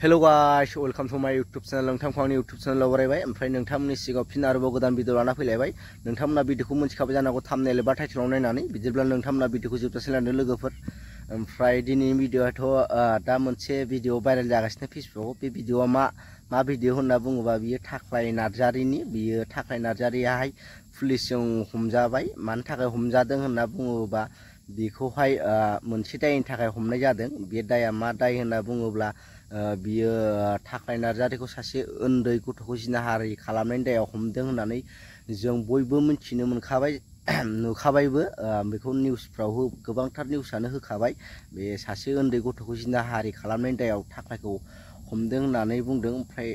hello' guys welcome to my YouTube channel नोंथांखौ आंनि YouTube चेनेलाव बरायबाय ओमफ्राय नोंथांमोननि सिगाङाव फिन आरोबाव गोदान भिडिअ लाना फैलायबाय नोंथांमोना भिडिअखौ मोनथिखाबाय जानांगौ थामनेल एबा टाइटेलाव नायनानै बिदिब्ला नोंथांमोना भिडिअखौ जोबजासे लांदों लोगोफोर ओमफ्राय दिनैनि भिडिअआथ' दा मोनसे भिडिअ भाइरेल जागासिनो फेसबुकआव बे भिडिअआ मा मा भिडिअ होनना बुङोबा बियो थाख्लाय नार्जारिनि बियो थाख्लाय नार्जारियाहाय पुलिसजों हमजाबाय मानि थाखाय हमजादों होनना बुङोबा बेखौहाय मोनसे दायनि थाखाय हमनाय जादों। बे दाया मा दाय होनना बुङोब्ला बियो थाख्लाय नार्जारिखौ सासे उन्दै गथ'खौ जिनाहारि खालामनायनि दायाव हमदों होननानै जों बयबो मिथिनो मोनखाबाय, नुखाबायबो। बेखौ निउसफ्राव गोबांथार निउसआनो होखाबाय। बे सासे उन्दै गथ'खौ जिनाहारि खालामनायनि दायाव थाख्लायखौ हमदों होननानै बुंदों। ओमफ्राय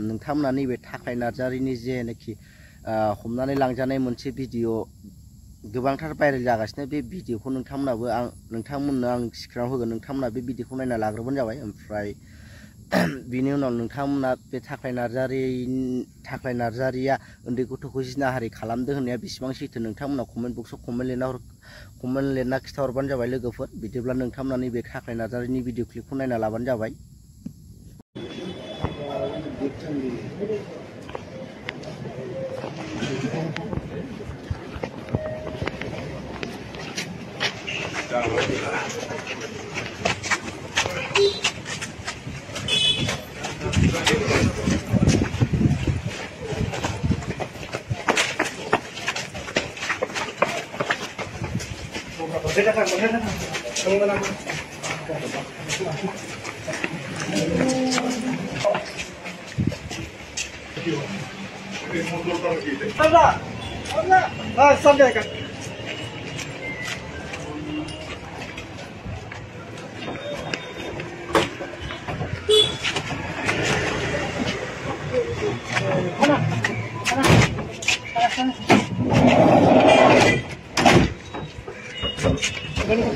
नोंथांमोना नैबे थाख्लाय नार्जारिनि जेनाखि हमनानै लांजानाय मोनसे भिडिअ गोबांथार भाइरेल जागासिनो बे भिडिअखौ नोंथांमोनाबो आं नोंथांमोननो आं स्क्रिनाव होगोन। नोंथांमोना बे भिडिअखौ नायना लाग्रोबानो जाबाय। ओमफ्राय बिनि उनाव नोंथांमोना बे थाख्लाय नार्जारि थाख्लाय नार्जारिया उन्दै गथ'खौ जिनाहारि खालामदों होननाया बेसेबां सैथो नोंथांमोना कमेन्ट बक्सआव कमेन्ट लिरना हर कमेन्ट लिरना खिथाहरबानो जाबाय लोगोफोर। बिदिब्ला नोंथांमोना नैबे थाख्लाय नार्जारिनि भिडिअ क्लिपखौ नायना लाबानो जाबाय। Sandra! Sandra! Ah, Sandra! 看那，看那，看那，看那。给你看。